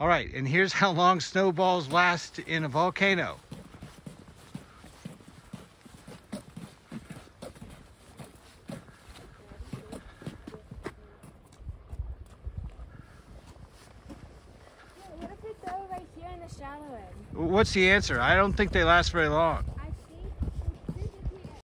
All right, and here's how long snowballs last in a volcano. What's the answer? I don't think they last very long.